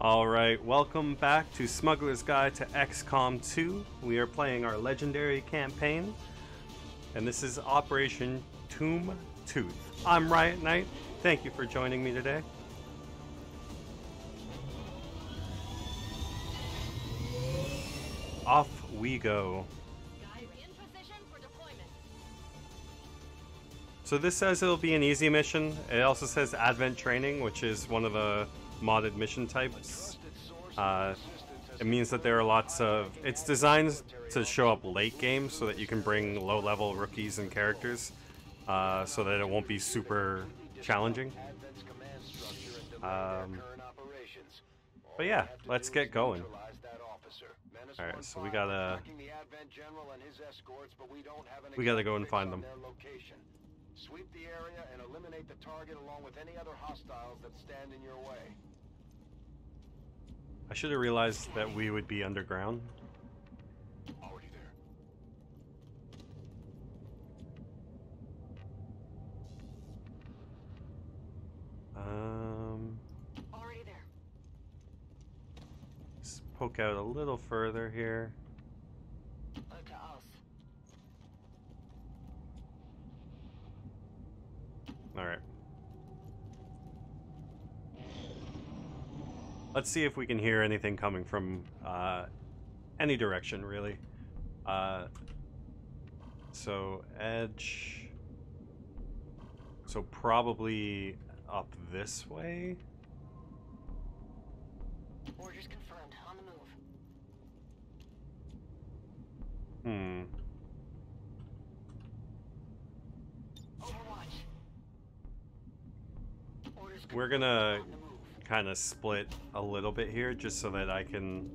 Alright, welcome back to Smuggler's Guide to XCOM 2. We are playing our legendary campaign, and this is Operation Tomb Tooth. I'm Riot Knight. Thank you for joining me today. Off we go. So this says it'll be an easy mission. It also says Advent Training, which is one of the modded mission types. Uh, it means that there are lots of... It's designed to show up late game so that you can bring low-level rookies and characters uh, so that it won't be super challenging. Um, but yeah, let's get going. Alright, so we gotta... We gotta go and find them. Sweep the area and eliminate the target along with any other hostiles that stand in your way. I should have realized that we would be underground. Already there. Um, Already there. let's poke out a little further here. Up to us. Alright. Let's see if we can hear anything coming from uh, any direction, really. Uh, so, edge. So, probably up this way? Orders confirmed. On the move. Hmm. Overwatch. Orders We're gonna On the move. kind of split a little bit here just so that I can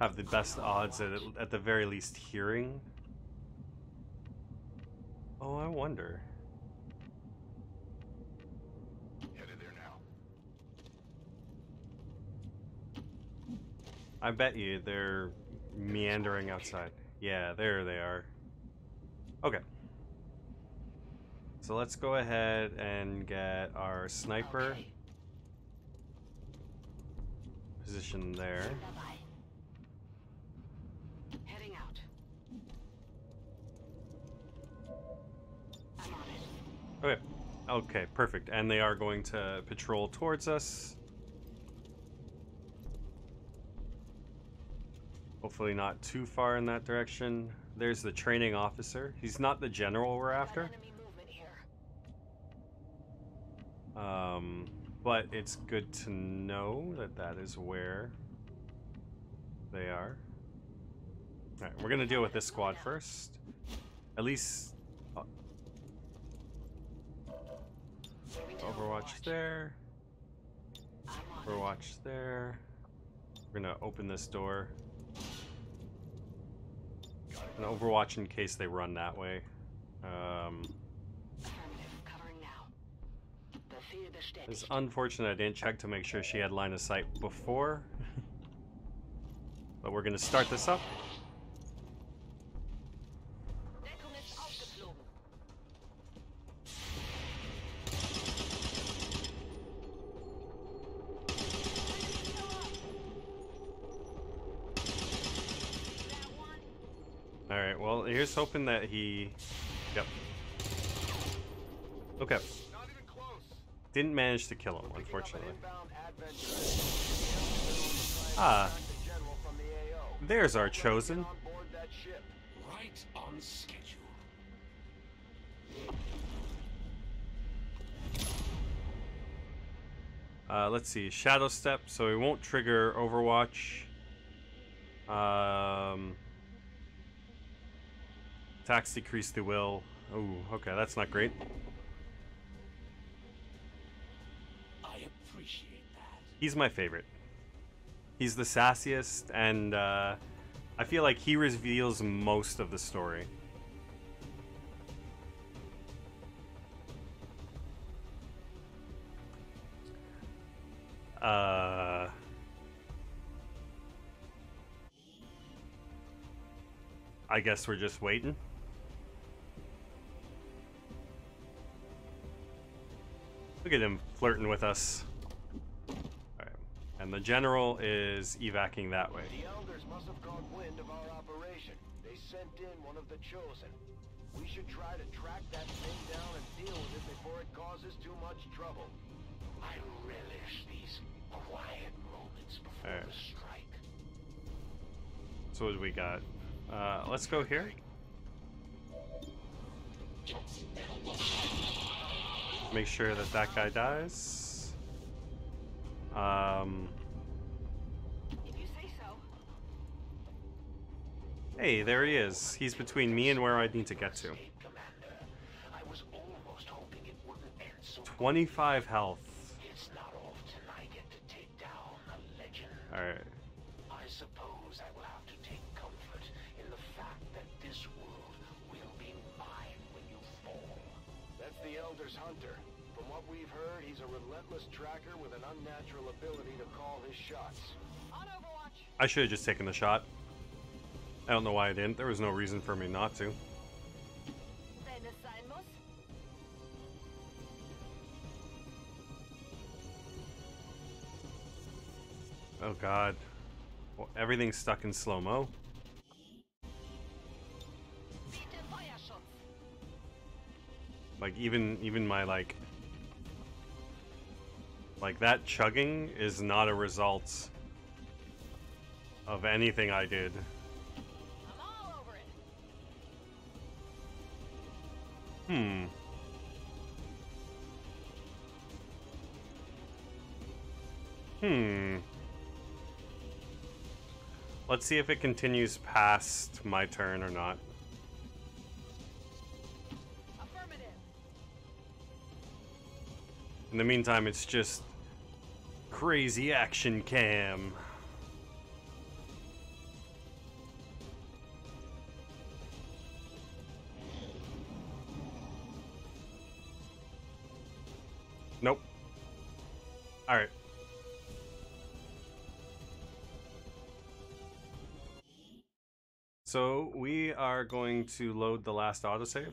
have the best odds at at the very least hearing. Oh, I wonder. Headed there now. I bet you they're meandering outside. Yeah, there they are. Okay. So let's go ahead and get our sniper Okay. position there. Heading out. I'm on it. Okay. Okay, perfect. And they are going to patrol towards us. Hopefully not too far in that direction. There's the training officer. He's not the general we're after. Um, but it's good to know that that is where they are. Alright, we're gonna deal with this squad first. At least uh, Overwatch there. Overwatch there. We're gonna open this door. An Overwatch in case they run that way. Um, it's unfortunate I didn't check to make sure she had line of sight before. but we're gonna start this up. Deckung ist aufgeflogen. That one. Alright, well, here's hoping that he. Yep. Okay. Not even close. Didn't manage to kill him, Picking up an unfortunately. inbound Advent train. Ah. Contact the general from the AO. There's our chosen. on board that ship. Right on schedule. Uh, let's see, Shadow Step, so it won't trigger Overwatch. Um, attacks decrease the will. Ooh, okay, that's not great. He's my favorite. He's the sassiest, and uh, I feel like he reveals most of the story. Uh, I guess we're just waiting. Look at him flirting with us. And the general is evacing that way. The elders must have caught wind of our operation. They sent in one of the chosen. We should try to track that thing down and deal with it before it causes too much trouble. I relish these quiet moments before Alright. the strike. So what do we got? Uh, let's go here. Make sure that that guy dies. Um, If you say so. hey, there he is. He's between me and where I need to get to. Escape, Commander. I he's a relentless tracker with an unnatural ability to call his shots. On Overwatch. I should have just taken the shot. I don't know why I didn't. There was no reason for me not to. Wenn es sein muss. Oh god. Well, everything's stuck in slow-mo. Like even even my like like that chugging is not a result of anything I did. I'm all over it. Hmm. Hmm. Let's see if it continues past my turn or not. Affirmative. In the meantime, it's just crazy action cam. Nope. Alright. So we are going to load the last autosave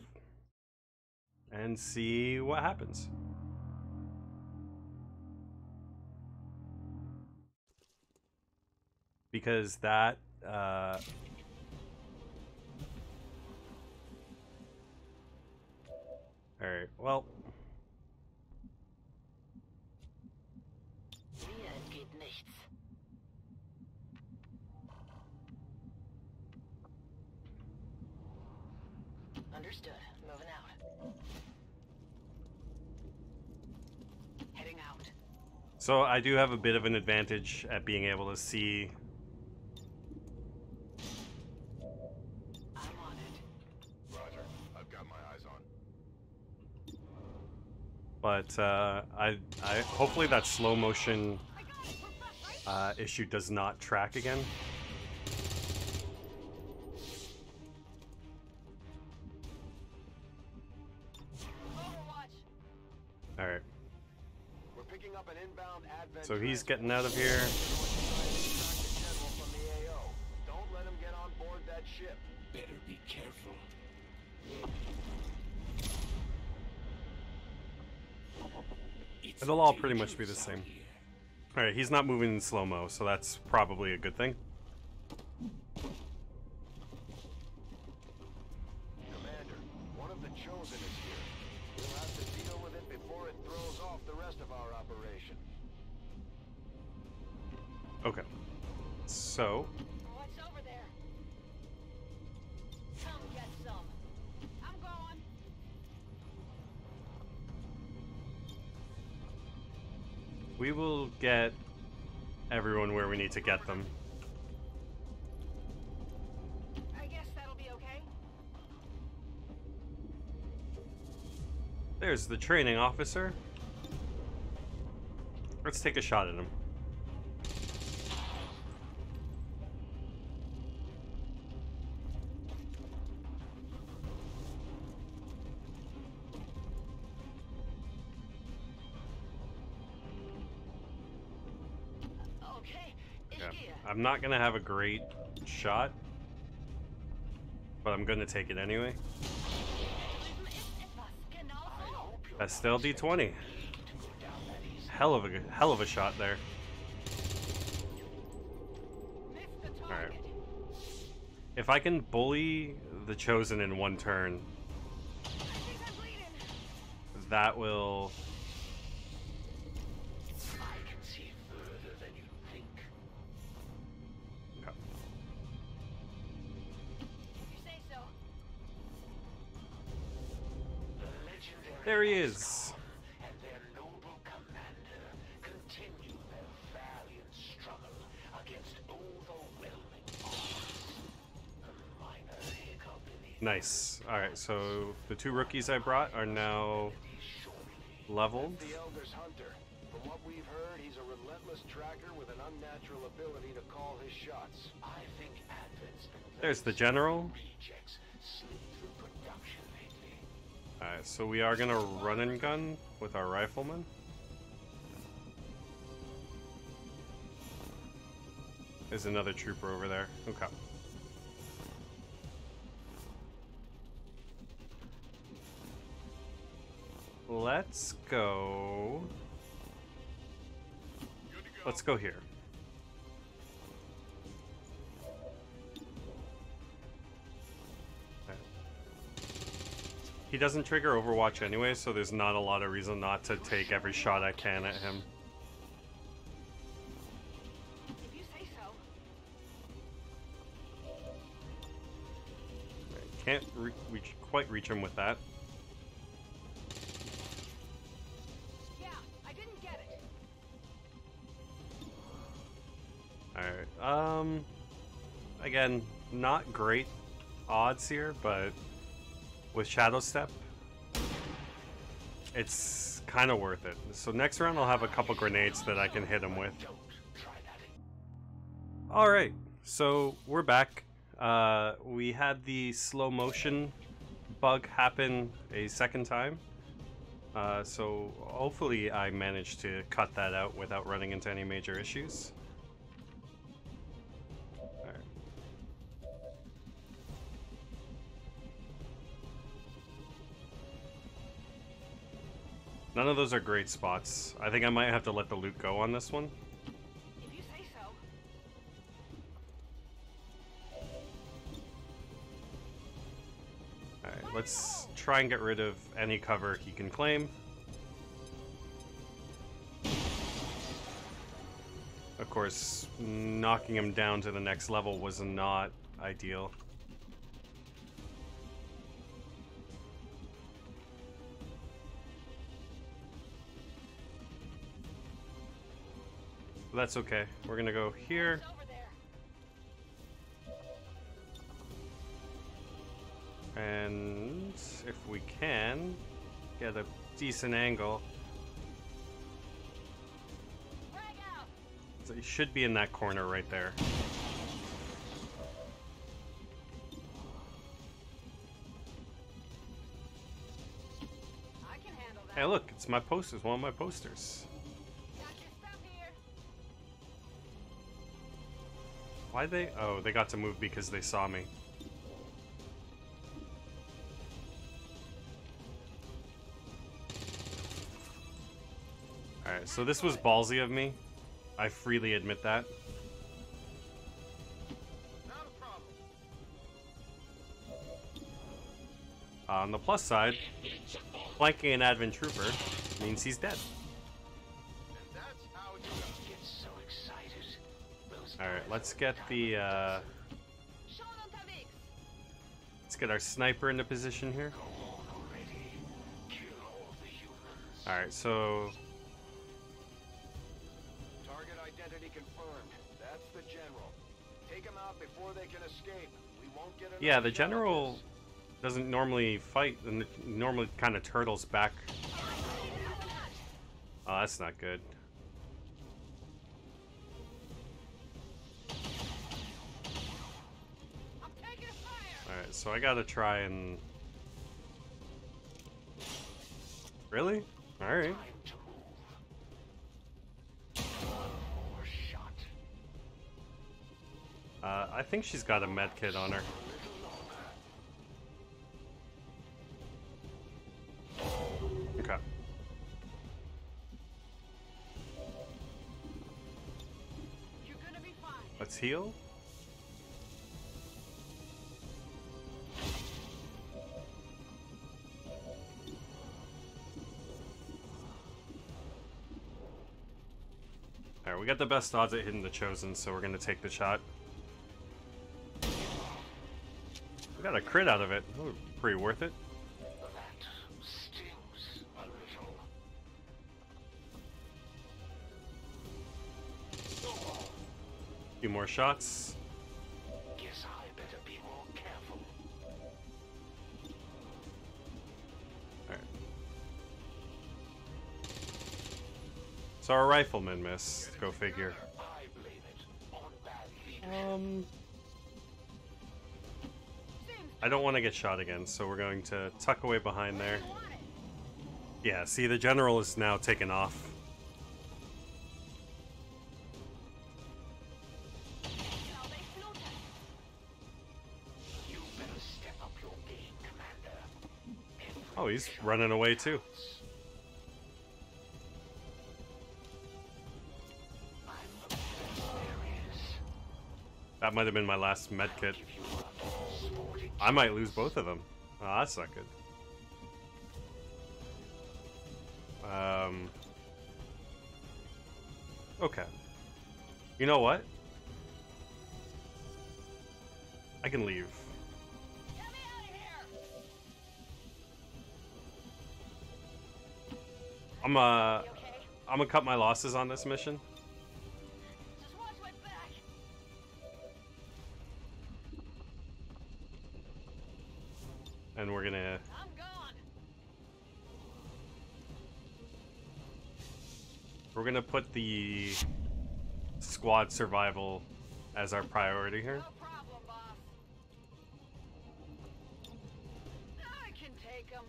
and see what happens. Because that uh, all right well Mir entgeht nichts. Understood. Moving out. Heading out. so i do have a bit of an advantage at being able to see I'm on it. Roger. I've got my eyes on. But uh, i i hopefully that slow motion I got it. We're back, right? uh, issue does not track again all right We're picking up an inbound advent. so he's getting out of here It'll all pretty much be the same. all right he's not moving in slow mo so that's probably a good thing Commander, one of the chosen is here. We'll have to deal with it before it throws off the rest of our operation. okay so we will get everyone where we need to get them I guess that'll be okay. There's the training officer. Let's take a shot at him. I'm not gonna have a great shot, but I'm gonna take it anyway. So. Estelle D20. Hell of a hell of a shot there. Alright. If I can bully the Chosen in one turn, that will... hiccup in the Nice. Alright, so the two rookies I brought are now leveled. The Elder's Hunter. From what we've heard, he's a relentless tracker with an unnatural ability to call his shots. I think Advent's There's the General. rejects Alright, so we are gonna run and gun with our rifleman. There's another trooper over there. Okay. Let's go. Let's go here. He doesn't trigger Overwatch anyway, so there's not a lot of reason not to take every shot I can at him. If you say so. Can't re- reach, quite reach him with that. Yeah, I didn't get it. Alright, um... Again, not great odds here, but with Shadow Step, it's kind of worth it. So next round I'll have a couple grenades that I can hit him with. Alright, so we're back. Uh, we had the slow motion bug happen a second time. Uh, so hopefully I managed to cut that out without running into any major issues. None of those are great spots. I think I might have to let the loot go on this one. If you say so. Alright, let's try and get rid of any cover he can claim. Of course, knocking him down to the next level was not ideal. But that's okay. We're gonna go here. It's over there. And if we can get a decent angle, so he should be in that corner right there. I can handle that. Hey, look, it's my posters, one of my posters. Why they? Oh, they got to move because they saw me. Alright, so this was ballsy of me. I freely admit that. Not. On the plus side, flanking an Advent Trooper means he's dead. Alright, let's get the, uh, let's get our sniper into position here. go on already. Kill all the humans. Alright, so Target identity confirmed. That's the general. Take him out before they can escape. We won't get Yeah, the general doesn't normally fight and normally kind of turtles back. Oh, that's not good. So I gotta try and. Really? Alright. Time to move. More shot. Uh, I think she's got a med kit on her. Okay. You're gonna be fine. Let's heal. We got the best odds at hitting the Chosen, so we're gonna take the shot. We got a crit out of it. Pretty worth it. A few more shots. So our rifleman miss. Go figure. Um, I don't want to get shot again, so we're going to tuck away behind there. Yeah, see, the general is now taken off. Oh, he's running away too. That might have been my last med kit. I might lose both of them. Oh, that's not good. Um. Okay. You know what? I can leave. I'm uh, okay? I'm gonna cut my losses on this mission. We're gonna put the squad survival as our priority here. No problem, boss. I can take him.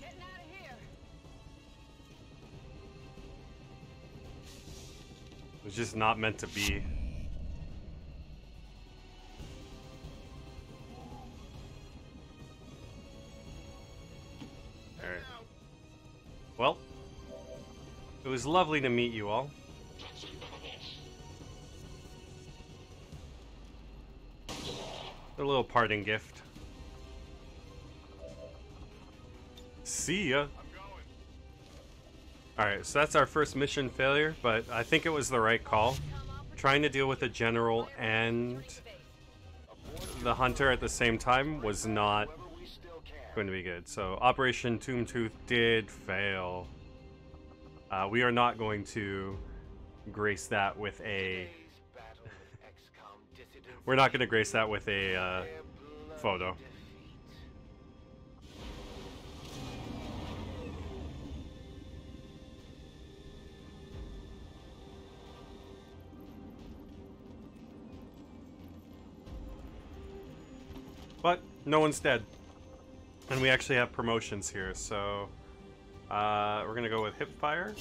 Getting out of here. It was just not meant to be. Was lovely to meet you all. A little parting gift. See ya. Alright, so that's our first mission failure, but I think it was the right call. Trying to deal with the general and the hunter at the same time was not going to be good. So Operation Tomb Tooth did fail. Uh, we are not going to grace that with a. Today's battle with XCOM dissidents We're not going to grace that with a uh, photo. But no one's dead. And we actually have promotions here, so uh, we're gonna go with hip fire.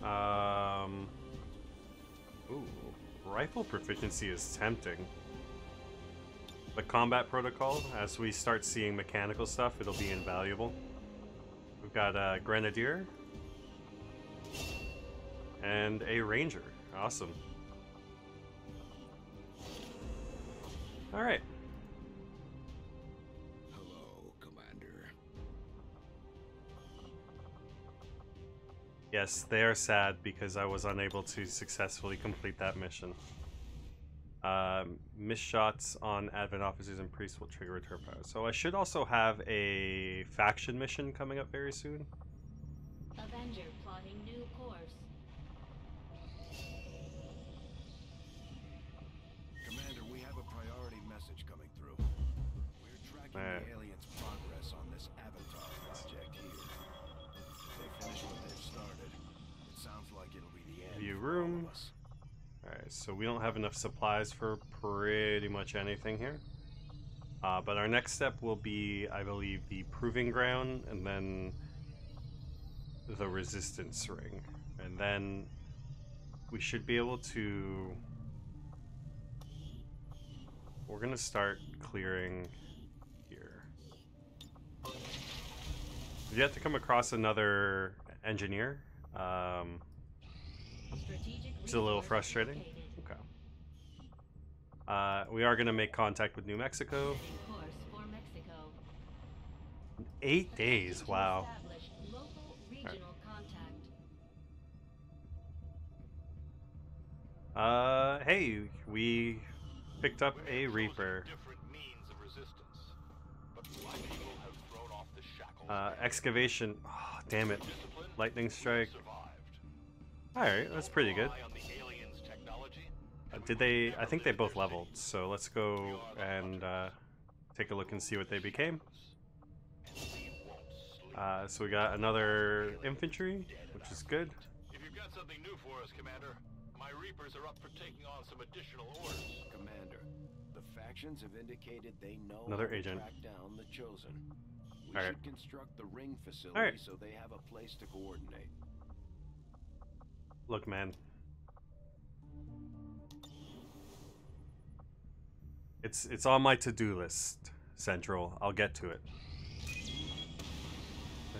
Um, ooh, rifle proficiency is tempting. The combat protocol, as we start seeing mechanical stuff, it'll be invaluable. We've got a grenadier and a ranger. Awesome. All Yes, they are sad because I was unable to successfully complete that mission. Um, missed shots on advent officers and priests will trigger return power. So I should also have a faction mission coming up very soon. Avenger plotting new course. Commander, we have a priority message coming through. We're tracking Alright. So we don't have enough supplies for pretty much anything here. Uh, but our next step will be, I believe, the Proving Ground and then the Resistance Ring. And then we should be able to. We're gonna start clearing here. We've yet to come across another engineer. Um, It's a little frustrating. Uh, we are going to make contact with New Mexico. Mexico. Eight days. Wow. Uh, hey, we picked up a Reaper. Uh, excavation. Oh, damn it. Lightning strike. Alright, that's pretty good. Did they? I think they both leveled. So let's go and uh, take a look and see what they became. Uh, so we got another infantry, which is good. If you've got something new for us, Commander, my Reapers are up for taking on some additional orders. Commander, the factions have indicated they know Another agent. track down the chosen. We Alright. should construct the ring facility Alright. so they have a place to coordinate. Look, man. It's it's on my to-do list, Central. I'll get to it.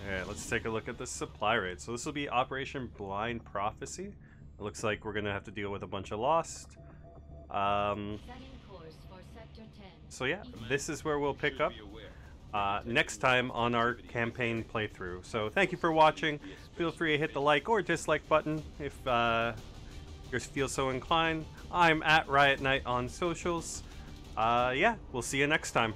Alright, let's take a look at the supply rate. So this will be Operation Blind Prophecy. It looks like we're gonna have to deal with a bunch of lost. Um, Setting course for Sector 10. so yeah, this is where we'll pick up uh, next time on our campaign playthrough. So thank you for watching. Feel free to hit the like or dislike button if uh, you feel so inclined. I'm at Riot Knight on socials. Uh, yeah, we'll see you next time.